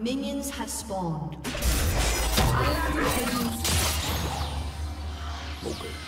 Minions have spawned. Okay.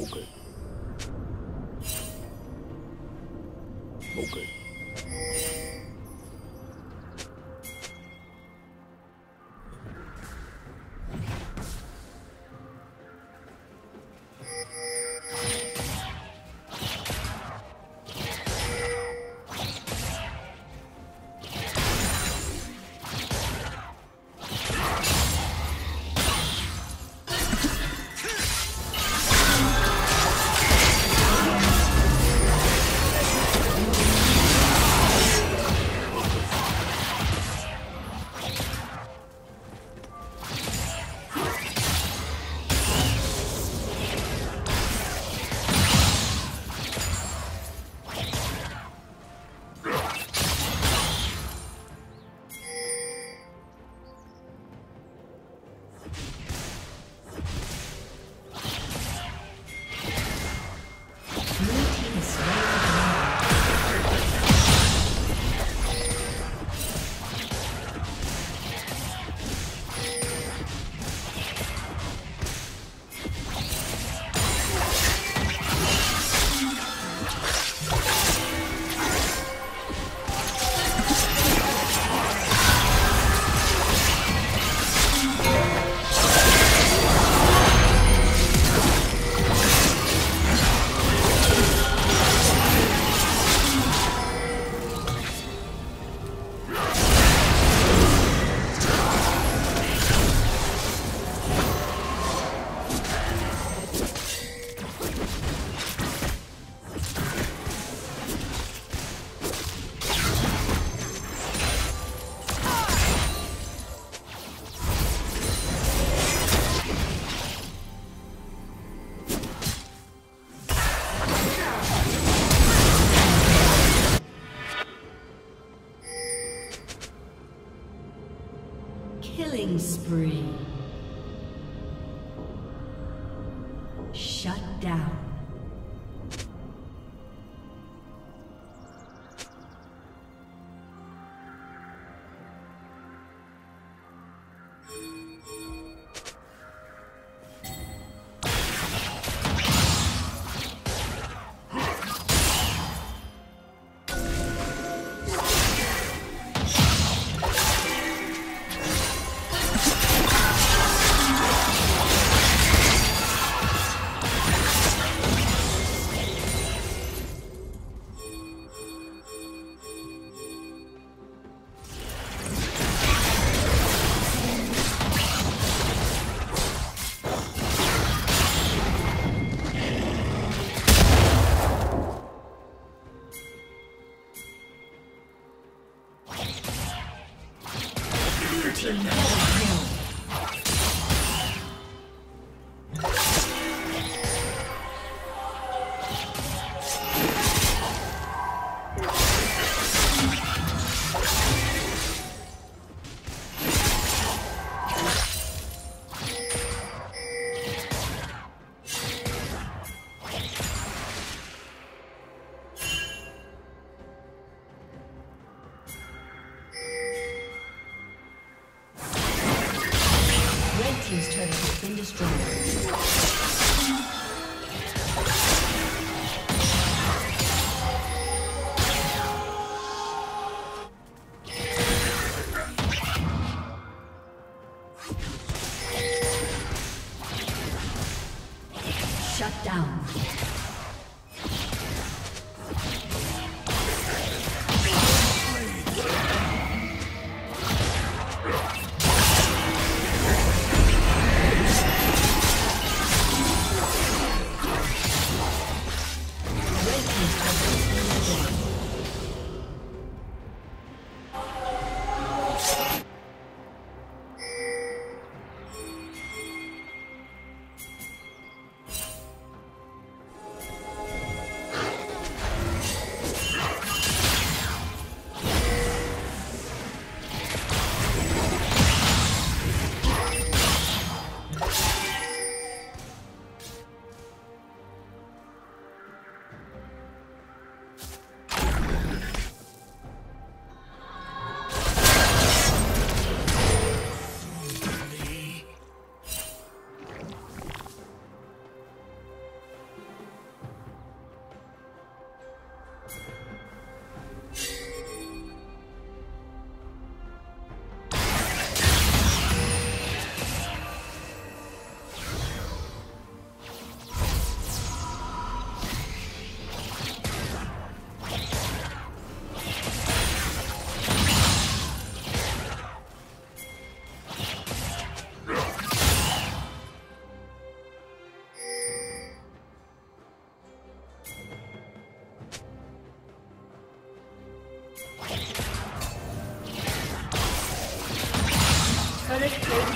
Okay. Okay. Shut down.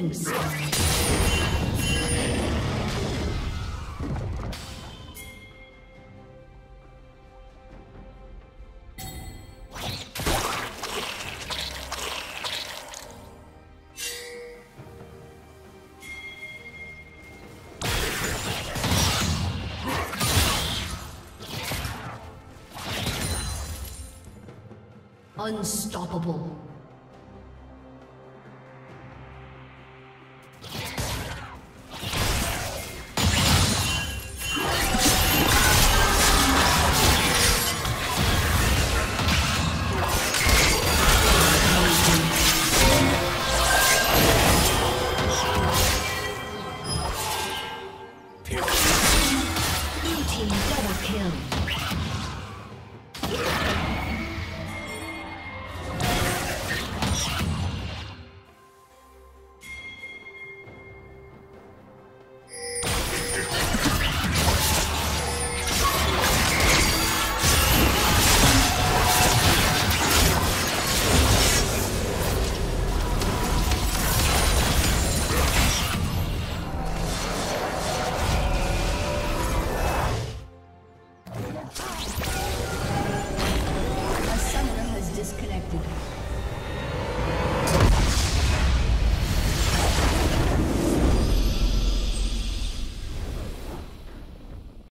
Killing. Unstoppable.